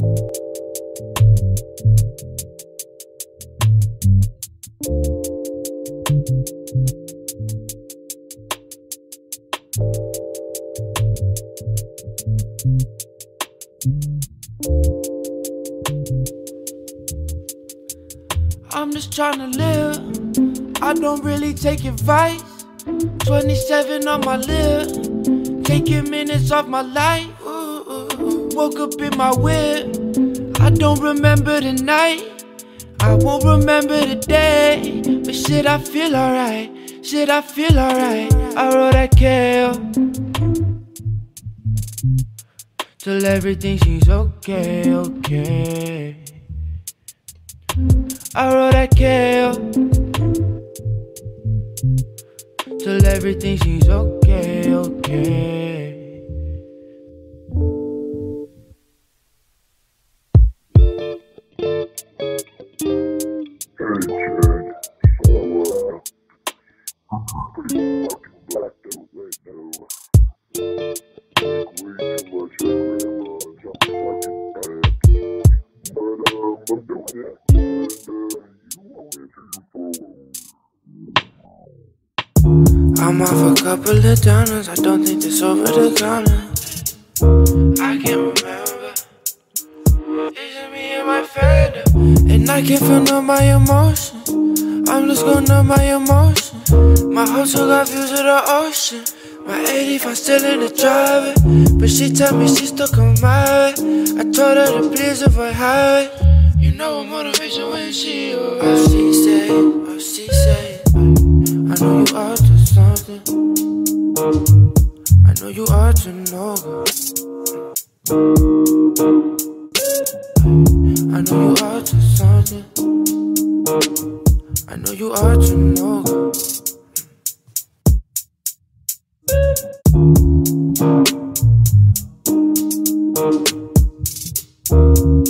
I'm just trying to live. I don't really take advice. 27 on my lip, taking minutes off my life. Woke up in my whip. I don't remember the night. I won't remember the day. But shit, I feel alright. Shit, I feel alright. I wrote that KO. Till everything seems okay, okay. I wrote that KO. Till everything seems okay, okay. I'm you want me to follow. I'm off a couple of donuts. I don't think this over the counter. I can't remember. It's just me and my phantom. And I can't feel no my emotion. I'm just gonna my emotion. My hustle got views of the ocean. My 85 still in the driveway. But she tell me she stuck on my way. I told her to please avoid highway know I'm motivation when she or she say, oh, she say? I know you are to something. I know you are to know. I know you are to something. I know you are to know. Thank